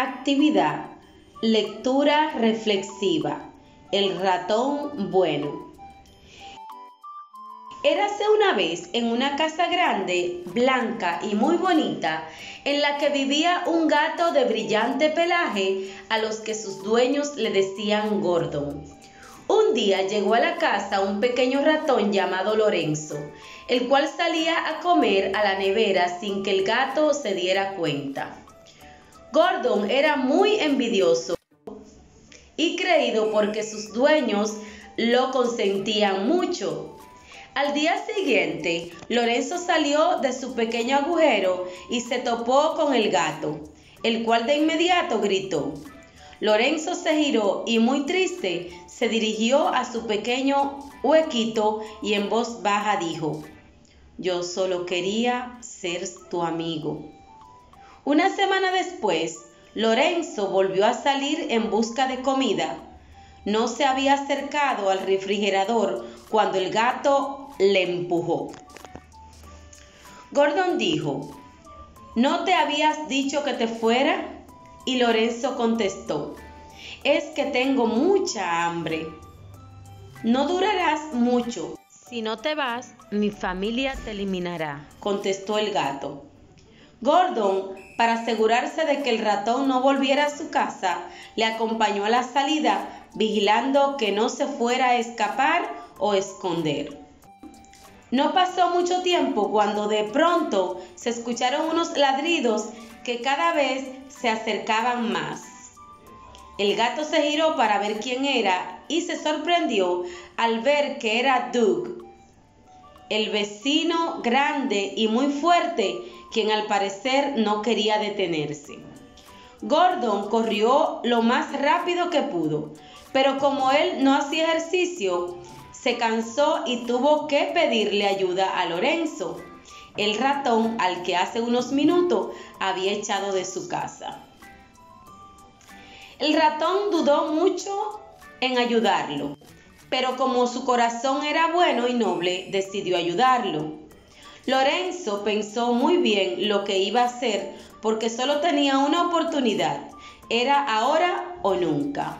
Actividad. Lectura reflexiva. El ratón bueno. Érase una vez en una casa grande, blanca y muy bonita, en la que vivía un gato de brillante pelaje a los que sus dueños le decían Gordon. Un día llegó a la casa un pequeño ratón llamado Lorenzo, el cual salía a comer a la nevera sin que el gato se diera cuenta. Gordon era muy envidioso y creído porque sus dueños lo consentían mucho. Al día siguiente, Lorenzo salió de su pequeño agujero y se topó con el gato, el cual de inmediato gritó. Lorenzo se giró y muy triste se dirigió a su pequeño huequito y en voz baja dijo, yo solo quería ser tu amigo. Una semana después, Lorenzo volvió a salir en busca de comida. No se había acercado al refrigerador cuando el gato le empujó. Gordon dijo, ¿no te habías dicho que te fuera? Y Lorenzo contestó, es que tengo mucha hambre. No durarás mucho. Si no te vas, mi familia te eliminará, contestó el gato. Gordon, para asegurarse de que el ratón no volviera a su casa, le acompañó a la salida, vigilando que no se fuera a escapar o esconder. No pasó mucho tiempo cuando de pronto se escucharon unos ladridos que cada vez se acercaban más. El gato se giró para ver quién era y se sorprendió al ver que era Doug, el vecino grande y muy fuerte, quien al parecer no quería detenerse. Gordon corrió lo más rápido que pudo, pero como él no hacía ejercicio, se cansó y tuvo que pedirle ayuda a Lorenzo, el ratón al que hace unos minutos había echado de su casa. El ratón dudó mucho en ayudarlo, pero como su corazón era bueno y noble, decidió ayudarlo. Lorenzo pensó muy bien lo que iba a hacer porque solo tenía una oportunidad, era ahora o nunca.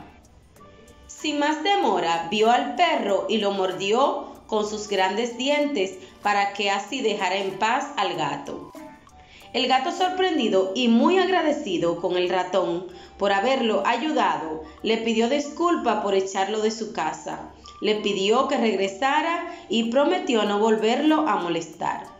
Sin más demora, vio al perro y lo mordió con sus grandes dientes para que así dejara en paz al gato. El gato sorprendido y muy agradecido con el ratón por haberlo ayudado, le pidió disculpa por echarlo de su casa, le pidió que regresara y prometió no volverlo a molestar.